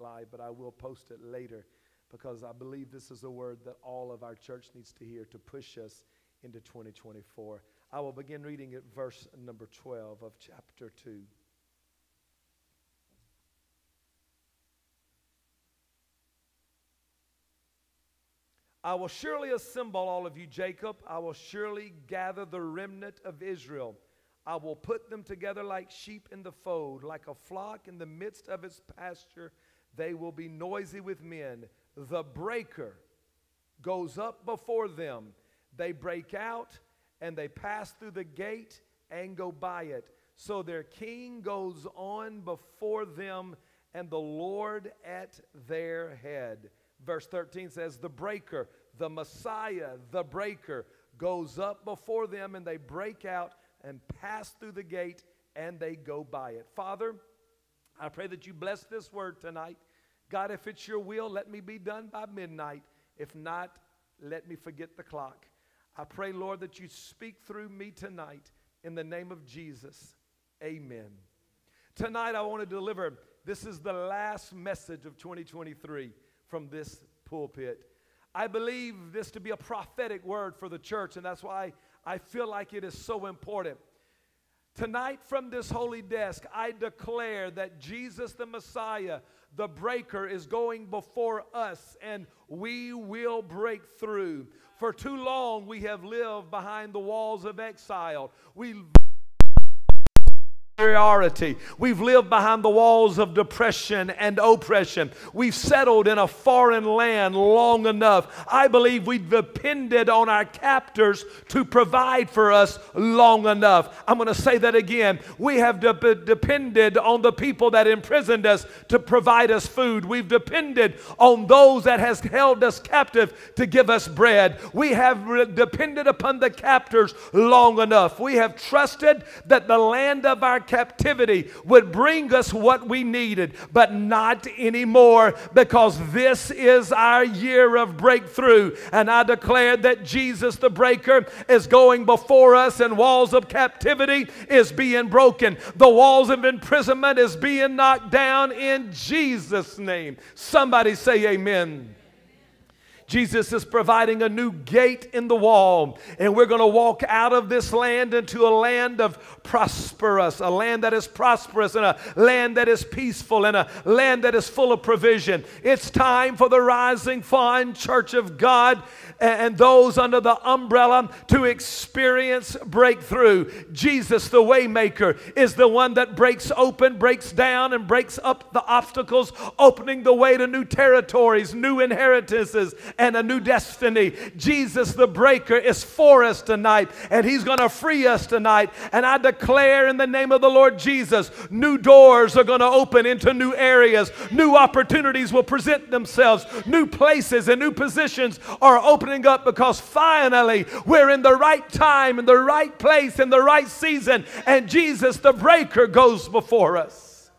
live, but I will post it later because I believe this is a word that all of our church needs to hear to push us into 2024. I will begin reading at verse number 12 of chapter 2. I will surely assemble all of you, Jacob. I will surely gather the remnant of Israel. I will put them together like sheep in the fold, like a flock in the midst of its pasture. They will be noisy with men. The breaker goes up before them. They break out and they pass through the gate and go by it. So their king goes on before them and the Lord at their head. Verse 13 says, The breaker, the Messiah, the breaker, goes up before them and they break out and pass through the gate and they go by it. Father, I pray that you bless this word tonight. God, if it's your will, let me be done by midnight. If not, let me forget the clock. I pray, Lord, that you speak through me tonight in the name of Jesus. Amen. Tonight, I want to deliver this is the last message of 2023 from this pulpit. I believe this to be a prophetic word for the church, and that's why I feel like it is so important. Tonight, from this holy desk, I declare that Jesus the Messiah, the breaker, is going before us and we will break through. For too long, we have lived behind the walls of exile. We superiority. We've lived behind the walls of depression and oppression. We've settled in a foreign land long enough. I believe we've depended on our captors to provide for us long enough. I'm going to say that again. We have de- depended on the people that imprisoned us to provide us food. We've depended on those that has held us captive to give us bread. We have depended upon the captors long enough. We have trusted that the land of our captivity would bring us what we needed, but not anymore because this is our year of breakthrough. And I declare that Jesus the breaker is going before us and walls of captivity is being broken. The walls of imprisonment is being knocked down in Jesus' name. Somebody say amen. Jesus is providing a new gate in the wall, and we're going to walk out of this land into a land of prosperous, a land that is prosperous, and a land that is peaceful, and a land that is full of provision. It's time for the Rising Fawn church of God and those under the umbrella to experience breakthrough. Jesus, the waymaker, is the one that breaks open, breaks down, and breaks up the obstacles, opening the way to new territories, new inheritances, and a new destiny. Jesus, the breaker, is for us tonight, and He's going to free us tonight. And I declare in the name of the Lord Jesus, new doors are going to open into new areas, new opportunities will present themselves, new places and new positions are opening up because finally we're in the right time, in the right place, in the right season, and Jesus, the breaker, goes before us.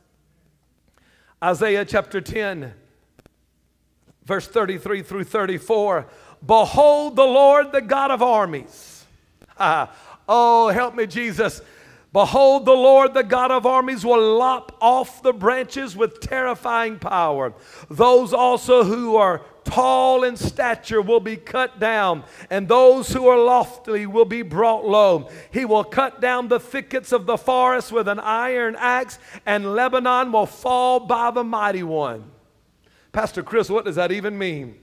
Isaiah chapter 10 verse 33 through 34. Behold the Lord, the God of armies. oh, help me, Jesus. Behold, the Lord, the God of armies, will lop off the branches with terrifying power. Those also who are tall in stature will be cut down, and those who are lofty will be brought low. He will cut down the thickets of the forest with an iron axe, and Lebanon will fall by the mighty one. Pastor Chris, what does that even mean?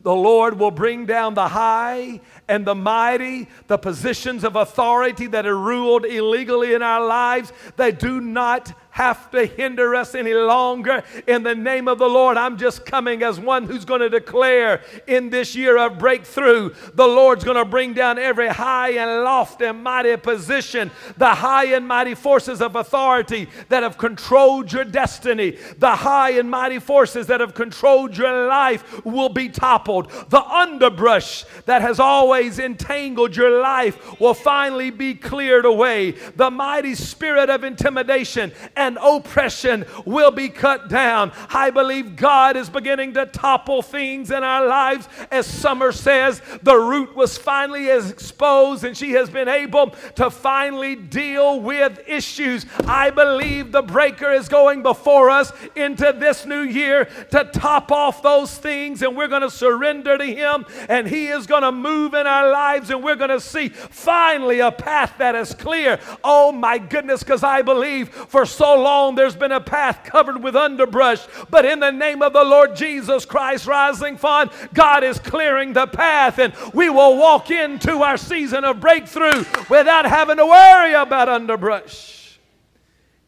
The Lord will bring down the high and the mighty, the positions of authority that are ruled illegally in our lives. They do not have to hinder us any longer. In the name of the Lord, I'm just coming as one who's going to declare in this year of breakthrough, the Lord's going to bring down every high and lofty and mighty position, the high and mighty forces of authority that have controlled your destiny, the high and mighty forces that have controlled your life will be toppled. The underbrush that has always entangled your life will finally be cleared away. The mighty spirit of intimidation and oppression will be cut down. I believe God is beginning to topple things in our lives. As Summer says, the root was finally exposed and she has been able to finally deal with issues. I believe the breaker is going before us into this new year to top off those things and we're going to surrender to Him and He is going to move in our lives and we're going to see finally a path that is clear. Oh my goodness, because I believe for so long there's been a path covered with underbrush, but in the name of the Lord Jesus Christ Rising Fawn, God is clearing the path and we will walk into our season of breakthrough without having to worry about underbrush.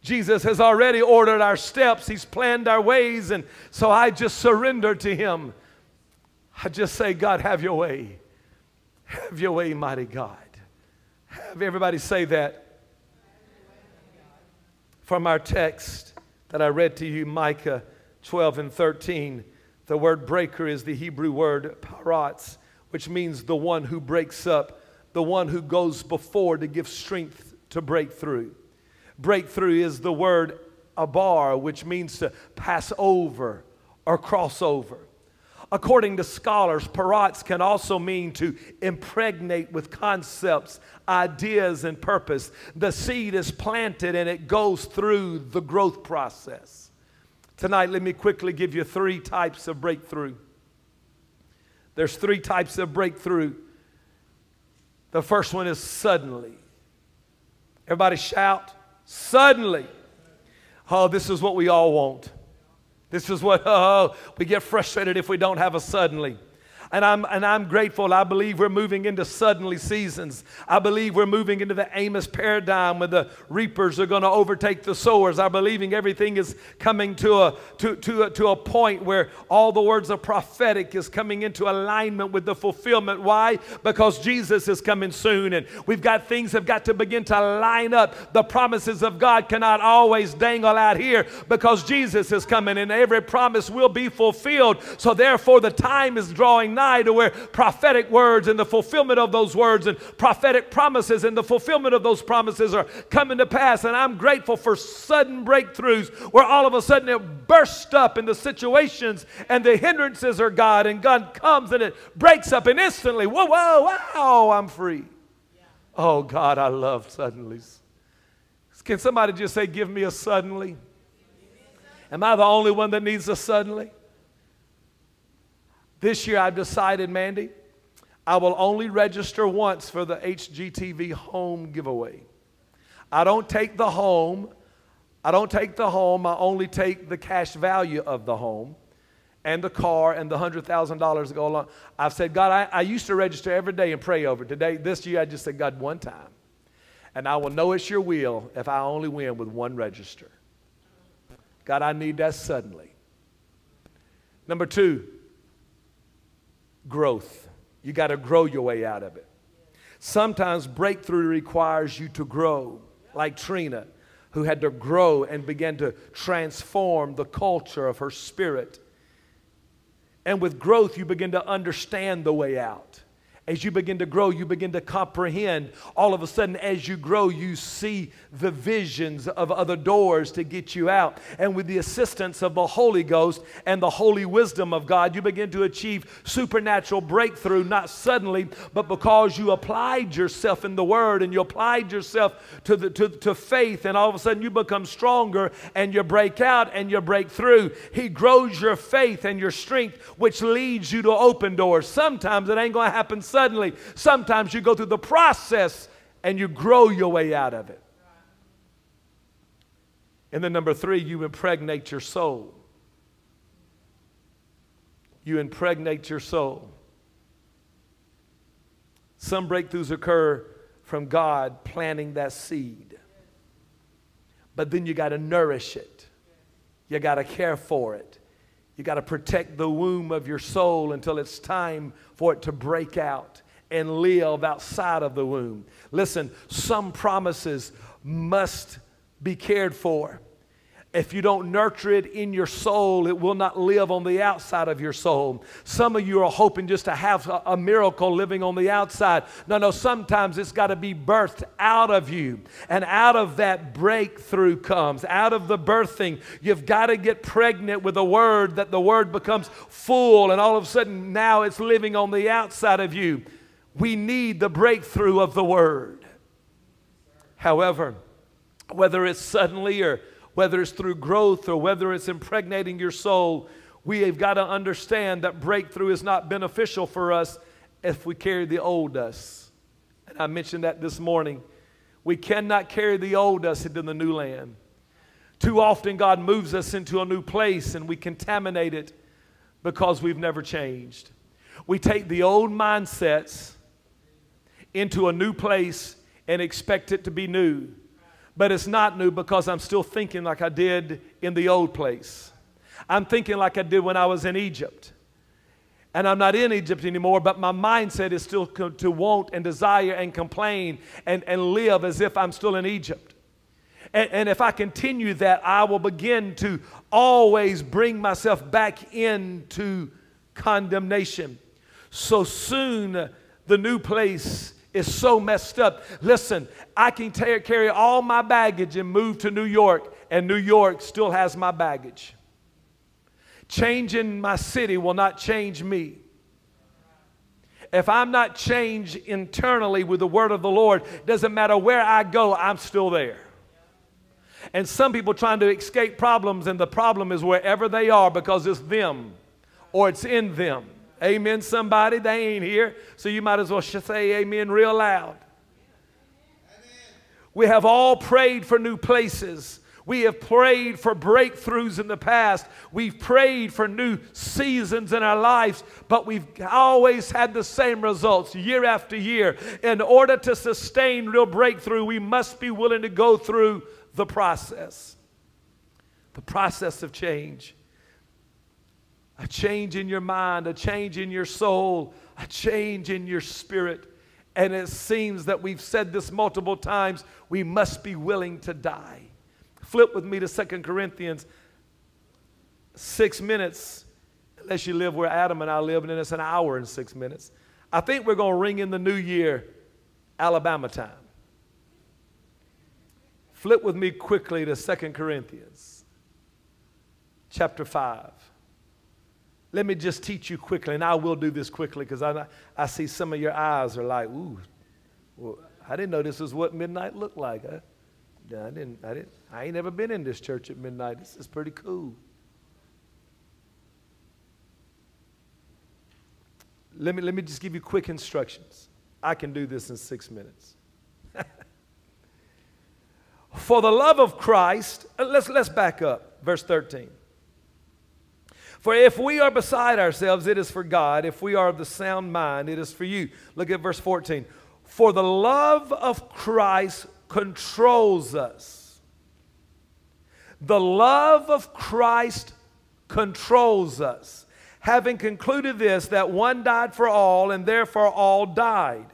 Jesus has already ordered our steps, He's planned our ways, and so I just surrender to Him. I just say, God, have your way. Have your way, mighty God. Have everybody say that. From our text that I read to you, Micah 12 and 13, the word breaker is the Hebrew word paratz, which means the one who breaks up, the one who goes before to give strength to break through. Breakthrough is the word abar, which means to pass over or cross over. According to scholars, paratz can also mean to impregnate with concepts, ideas, and purpose. The seed is planted and it goes through the growth process. Tonight, let me quickly give you three types of breakthrough. There's three types of breakthrough. The first one is suddenly. Everybody shout, suddenly. Oh, this is what we all want. This is what, oh, we get frustrated if we don't have a suddenly. And I'm, and I'm grateful. I believe we're moving into suddenly seasons. I believe we're moving into the Amos paradigm where the reapers are going to overtake the sowers. I'm believing everything is coming to a, to, to, a, to a point where all the words of prophetic is coming into alignment with the fulfillment. Why? Because Jesus is coming soon and we've got things have got to begin to line up. The promises of God cannot always dangle out here because Jesus is coming and every promise will be fulfilled. So therefore the time is drawing nigh to where prophetic words and the fulfillment of those words and prophetic promises and the fulfillment of those promises are coming to pass. And I'm grateful for sudden breakthroughs where all of a sudden it bursts up in the situations and the hindrances are God and God comes and it breaks up and instantly, whoa, whoa, wow, I'm free. Oh God, I love suddenlies. Can somebody just say, Give me a suddenly? Am I the only one that needs a suddenly? This year I've decided, Mandy, I will only register once for the HGTV home giveaway. I don't take the home. I don't take the home. I only take the cash value of the home and the car and the $100,000 to go along. I've said, God, I, I used to register every day and pray over. Today, this year, I just said, God, one time. And I will know it's your will if I only win with one register. God, I need that suddenly. Number two, growth. You got to grow your way out of it. Sometimes breakthrough requires you to grow, like Trina, who had to grow and begin to transform the culture of her spirit. And with growth, you begin to understand the way out. As you begin to grow, you begin to comprehend. All of a sudden, as you grow, you see the visions of other doors to get you out. And with the assistance of the Holy Ghost and the holy wisdom of God, you begin to achieve supernatural breakthrough, not suddenly, but because you applied yourself in the Word and you applied yourself to, the, to, to faith, and all of a sudden you become stronger and you break out and you break through. He grows your faith and your strength, which leads you to open doors. Sometimes it ain't going to happen suddenly. Sometimes you go through the process and you grow your way out of it. And then, number three, you impregnate your soul. You impregnate your soul. Some breakthroughs occur from God planting that seed. But then you got to nourish it, you got to care for it. You got to protect the womb of your soul until it's time for it to break out and live outside of the womb. Listen, some promises must be cared for. If you don't nurture it in your soul, it will not live on the outside of your soul. Some of you are hoping just to have a, a miracle living on the outside. No, no, sometimes it's got to be birthed out of you. And out of that breakthrough comes. Out of the birthing, you've got to get pregnant with the word that the word becomes full, and all of a sudden now it's living on the outside of you. We need the breakthrough of the word. However, whether it's suddenly or whether it's through growth or whether it's impregnating your soul, we have got to understand that breakthrough is not beneficial for us if we carry the old us. And I mentioned that this morning. We cannot carry the old us into the new land. Too often, God moves us into a new place and we contaminate it because we've never changed. We take the old mindsets into a new place and expect it to be new but it's not new because I'm still thinking like I did in the old place. I'm thinking like I did when I was in Egypt. And I'm not in Egypt anymore, but my mindset is still to want and desire and complain and, and live as if I'm still in Egypt. And, and if I continue that, I will begin to always bring myself back into condemnation. So soon, the new place is so messed up. Listen, I can carry all my baggage and move to New York, and New York still has my baggage. Changing my city will not change me. If I'm not changed internally with the word of the Lord, doesn't matter where I go, I'm still there. And some people trying to escape problems, and the problem is wherever they are because it's them or it's in them. Amen, somebody. They ain't here. So you might as well say amen real loud. We have all prayed for new places. We have prayed for breakthroughs in the past. We've prayed for new seasons in our lives, but we've always had the same results year after year. In order to sustain real breakthrough, we must be willing to go through the process the process of change a change in your mind, a change in your soul, a change in your spirit. And it seems that we've said this multiple times we must be willing to die. Flip with me to Second Corinthians, six minutes, unless you live where Adam and I live, and then it's an hour and six minutes. I think we're going to ring in the new year, Alabama time. Flip with me quickly to Second Corinthians, chapter 5. Let me just teach you quickly, and I will do this quickly because I, I see some of your eyes are like, ooh, well, I didn't know this is what midnight looked like. Huh? I didn't, I didn't, I ain't never been in this church at midnight. This is pretty cool. Let me, let me just give you quick instructions. I can do this in six minutes. For the love of Christ, uh, let's, let's back up. Verse 13. For if we are beside ourselves, it is for God. If we are of the sound mind, it is for you. Look at verse 14. For the love of Christ controls us. The love of Christ controls us. Having concluded this, that one died for all, and therefore all died.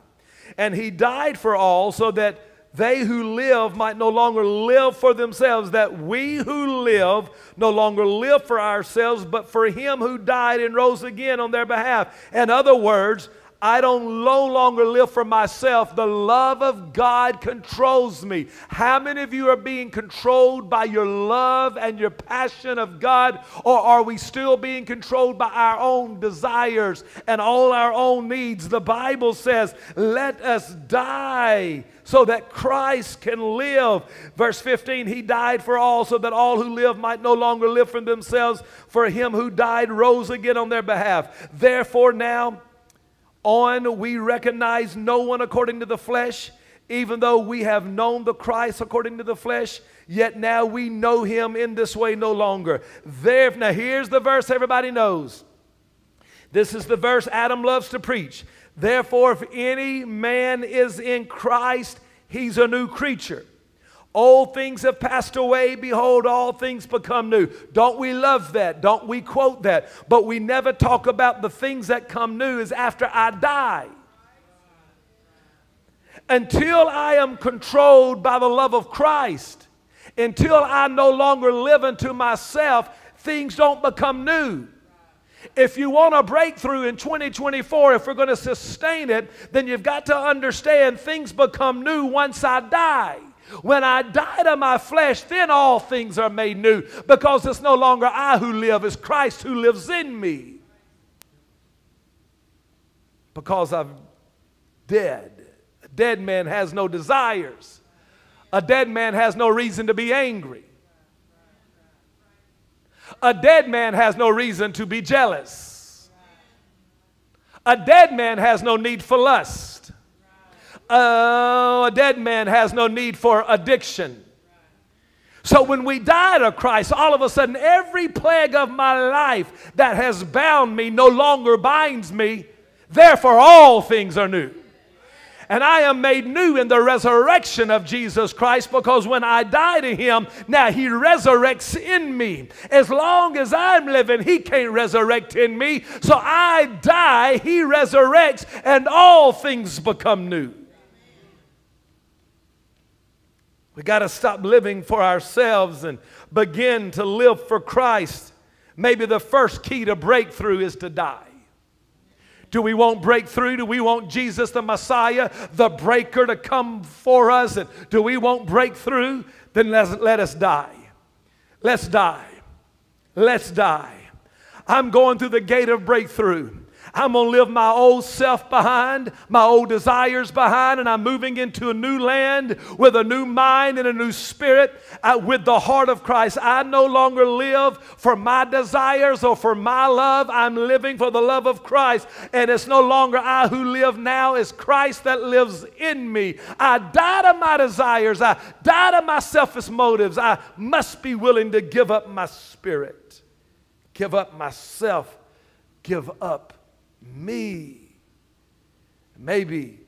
And he died for all, so that they who live might no longer live for themselves, that we who live no longer live for ourselves, but for him who died and rose again on their behalf. In other words, I don't no longer live for myself. The love of God controls me. How many of you are being controlled by your love and your passion of God? Or are we still being controlled by our own desires and all our own needs? The Bible says, let us die so that Christ can live. Verse 15, He died for all, so that all who live might no longer live for themselves, for Him who died rose again on their behalf. Therefore, now, on we recognize no one according to the flesh, even though we have known the Christ according to the flesh, yet now we know him in this way no longer. There, now here's the verse everybody knows. This is the verse Adam loves to preach. Therefore, if any man is in Christ, he's a new creature. Old things have passed away. Behold, all things become new. Don't we love that? Don't we quote that? But we never talk about the things that come new is after I die. Until I am controlled by the love of Christ, until I no longer live unto myself, things don't become new. If you want a breakthrough in 2024, if we're going to sustain it, then you've got to understand things become new once I die. When I die to my flesh, then all things are made new because it's no longer I who live, it's Christ who lives in me. Because I'm dead. A dead man has no desires, a dead man has no reason to be angry. A dead man has no reason to be jealous. A dead man has no need for lust. Uh, a dead man has no need for addiction. So when we die to Christ, all of a sudden, every plague of my life that has bound me no longer binds me. Therefore, all things are new. And I am made new in the resurrection of Jesus Christ because when I die to Him, now He resurrects in me. As long as I'm living, He can't resurrect in me. So I die, He resurrects, and all things become new. We got to stop living for ourselves and begin to live for Christ. Maybe the first key to breakthrough is to die. Do we want breakthrough? Do we want Jesus the Messiah, the breaker, to come for us? And do we want breakthrough? Then let's, let us die. Let's die. Let's die. I'm going through the gate of breakthrough. I'm going to leave my old self behind, my old desires behind, and I'm moving into a new land with a new mind and a new spirit uh, with the heart of Christ. I no longer live for my desires or for my love. I'm living for the love of Christ. And it's no longer I who live now, it's Christ that lives in me. I die to my desires, I die to my selfish motives. I must be willing to give up my spirit, give up myself, give up me. Maybe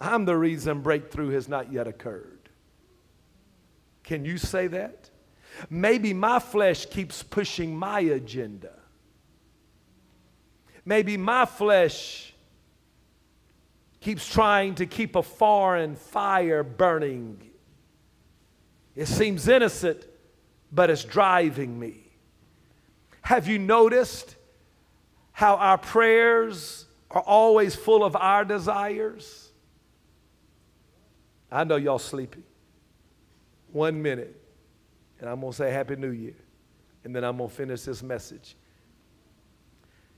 I'm the reason breakthrough has not yet occurred. Can you say that? Maybe my flesh keeps pushing my agenda. Maybe my flesh keeps trying to keep a foreign fire burning. It seems innocent, but it's driving me. Have you noticed how our prayers are always full of our desires? I know y'all sleepy. One minute, and I'm going to say Happy New Year, and then I'm going to finish this message.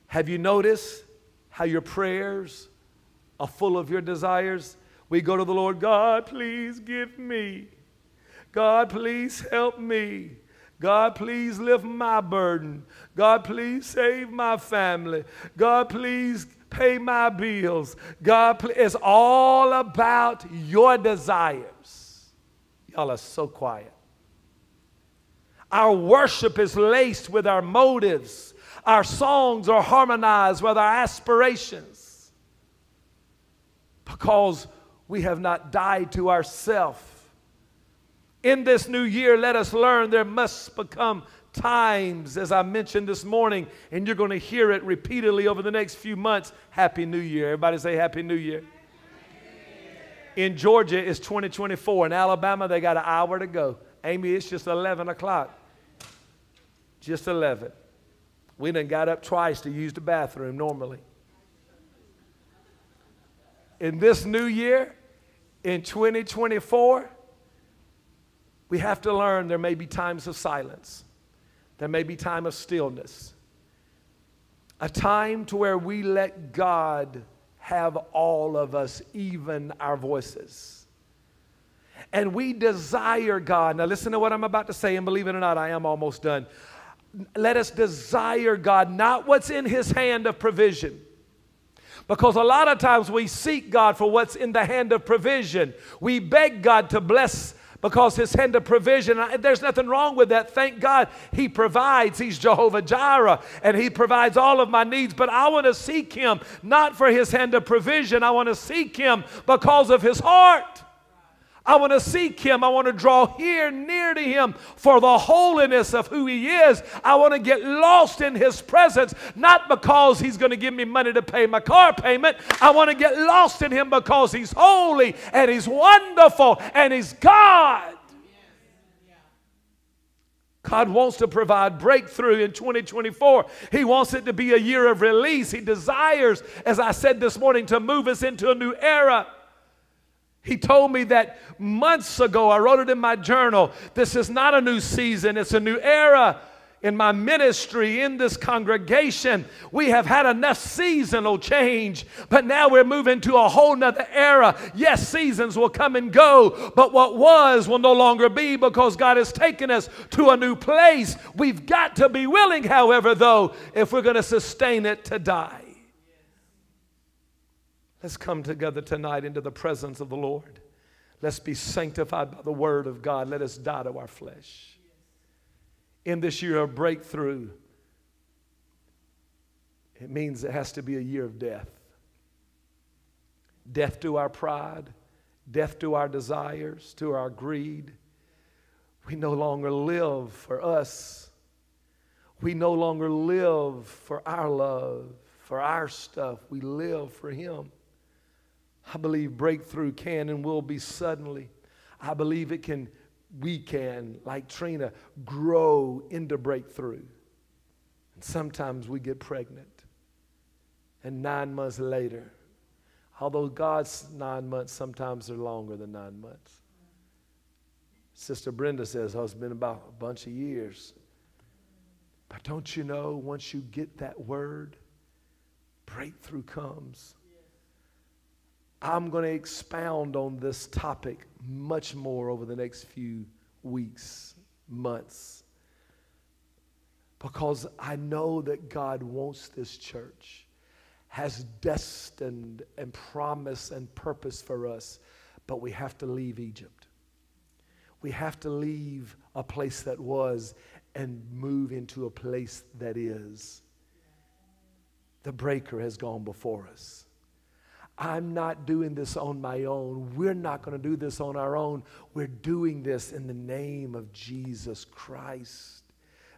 Have you noticed how your prayers are full of your desires? We go to the Lord, God, please give me. God, please help me. God, please lift my burden. God, please save my family. God, please pay my bills. God, please. It's all about your desires. Y'all are so quiet. Our worship is laced with our motives. Our songs are harmonized with our aspirations because we have not died to ourselves in this new year, let us learn there must become times, as I mentioned this morning, and you're going to hear it repeatedly over the next few months. Happy New Year. Everybody say Happy New Year. In Georgia, it's 2024. In Alabama, they got an hour to go. Amy, it's just 11 o'clock. Just 11. We done got up twice to use the bathroom normally. In this new year, in 2024, we have to learn there may be times of silence. There may be time of stillness. A time to where we let God have all of us, even our voices. And we desire God. Now, listen to what I'm about to say, and believe it or not, I am almost done. Let us desire God, not what's in His hand of provision. Because a lot of times we seek God for what's in the hand of provision. We beg God to bless because his hand of provision, there's nothing wrong with that. Thank God he provides. He's Jehovah Jireh and he provides all of my needs. But I want to seek him not for his hand of provision, I want to seek him because of his heart. I want to seek him. I want to draw here near to him for the holiness of who he is. I want to get lost in his presence, not because he's going to give me money to pay my car payment. I want to get lost in him because he's holy and he's wonderful and he's God. God wants to provide breakthrough in 2024. He wants it to be a year of release. He desires, as I said this morning, to move us into a new era. He told me that months ago. I wrote it in my journal. This is not a new season, it's a new era in my ministry, in this congregation, we have had enough seasonal change, but now we're moving to a whole nother era. Yes, seasons will come and go, but what was will no longer be because God has taken us to a new place. We've got to be willing, however, though, if we're going to sustain it, to die. Let's come together tonight into the presence of the Lord. Let's be sanctified by the word of God. Let us die to our flesh in this year of breakthrough, it means it has to be a year of death. Death to our pride, death to our desires, to our greed. We no longer live for us. We no longer live for our love, for our stuff. We live for Him. I believe breakthrough can and will be suddenly. I believe it can we can, like Trina, grow into breakthrough. And sometimes we get pregnant. And nine months later, although God's nine months sometimes are longer than nine months. Sister Brenda says, oh, it's been about a bunch of years. But don't you know, once you get that word, breakthrough comes. I'm going to expound on this topic much more over the next few weeks, months, because I know that God wants this church, has destined and promise and purpose for us, but we have to leave Egypt. We have to leave a place that was and move into a place that is. The breaker has gone before us. I'm not doing this on my own. We're not going to do this on our own. We're doing this in the name of Jesus Christ.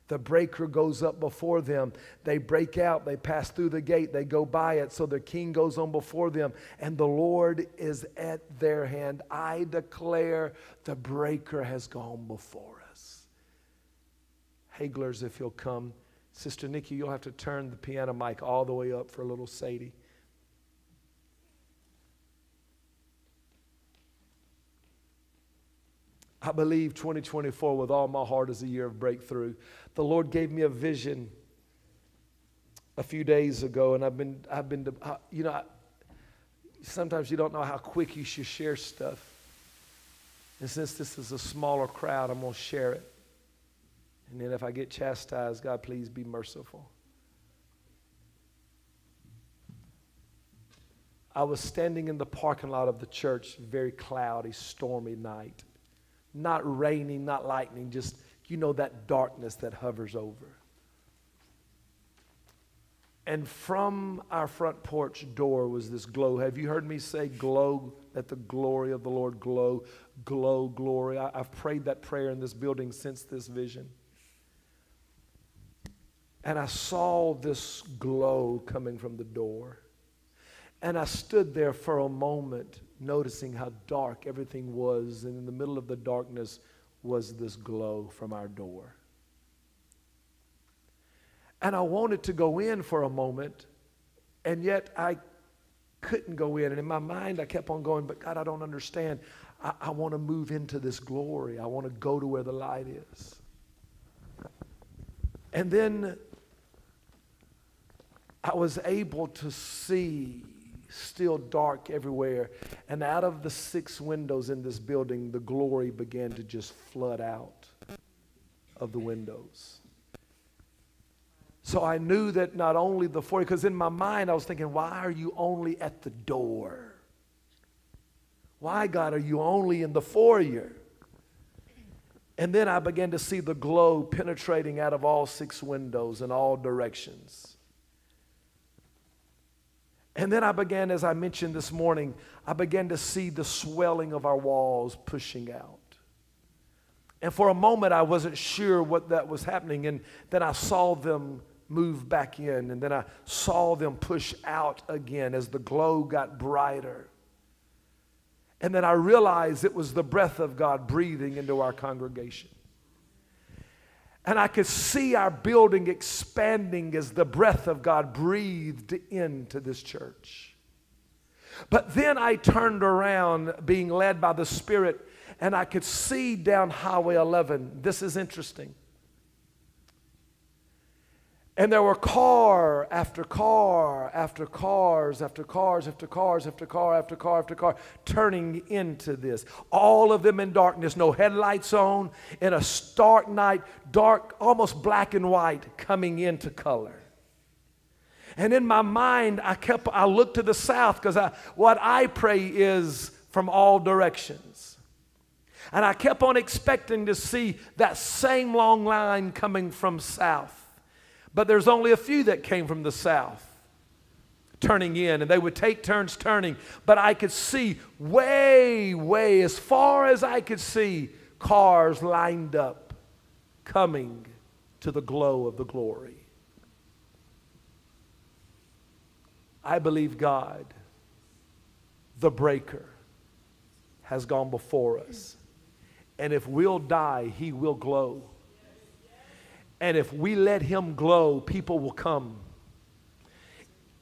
The breaker goes up before them. They break out. They pass through the gate. They go by it. So the king goes on before them, and the Lord is at their hand. I declare the breaker has gone before us. Haglers, if you'll come. Sister Nikki, you'll have to turn the piano mic all the way up for little Sadie. I believe 2024 with all my heart is a year of breakthrough. The Lord gave me a vision a few days ago, and I've been, I've been, you know, sometimes you don't know how quick you should share stuff. And since this is a smaller crowd, I'm going to share it. And then if I get chastised, God, please be merciful. I was standing in the parking lot of the church, very cloudy, stormy night. Not raining, not lightning, just, you know, that darkness that hovers over. And from our front porch door was this glow. Have you heard me say glow? Let the glory of the Lord glow, glow, glory. I, have prayed that prayer in this building since this vision. And I saw this glow coming from the door. And I stood there for a moment noticing how dark everything was, and in the middle of the darkness was this glow from our door. And I wanted to go in for a moment, and yet I couldn't go in. And in my mind, I kept on going, but God, I don't understand. I, I want to move into this glory. I want to go to where the light is. And then I was able to see still dark everywhere. And out of the six windows in this building, the glory began to just flood out of the windows. So I knew that not only the foyer, because in my mind I was thinking, why are you only at the door? Why, God, are you only in the foyer? And then I began to see the glow penetrating out of all six windows in all directions. And then I began, as I mentioned this morning, I began to see the swelling of our walls pushing out. And for a moment, I wasn't sure what that was happening. And then I saw them move back in. And then I saw them push out again as the glow got brighter. And then I realized it was the breath of God breathing into our congregation. And I could see our building expanding as the breath of God breathed into this church. But then I turned around, being led by the Spirit, and I could see down Highway 11. This is interesting. And there were car after car after cars after cars after cars after car after car after car turning into this. All of them in darkness, no headlights on, in a stark night, dark, almost black and white, coming into color. And in my mind, I kept, I looked to the south because I what I pray is from all directions. And I kept on expecting to see that same long line coming from south. But there's only a few that came from the south turning in, and they would take turns turning. But I could see way, way, as far as I could see, cars lined up coming to the glow of the glory. I believe God, the breaker, has gone before us. And if we'll die, he will glow. And if we let him glow, people will come.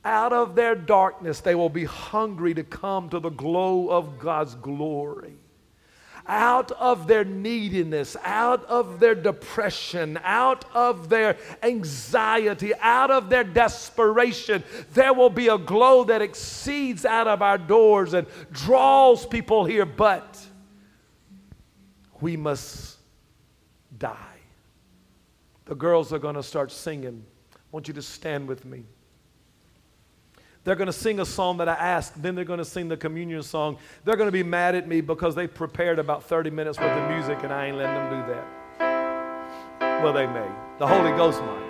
Out of their darkness, they will be hungry to come to the glow of God's glory. Out of their neediness, out of their depression, out of their anxiety, out of their desperation, there will be a glow that exceeds out of our doors and draws people here. But we must die. The girls are going to start singing. I want you to stand with me. They're going to sing a song that I asked, then they're going to sing the communion song. They're going to be mad at me because they prepared about 30 minutes worth of music and I ain't letting them do that. Well, they may. The Holy Ghost might.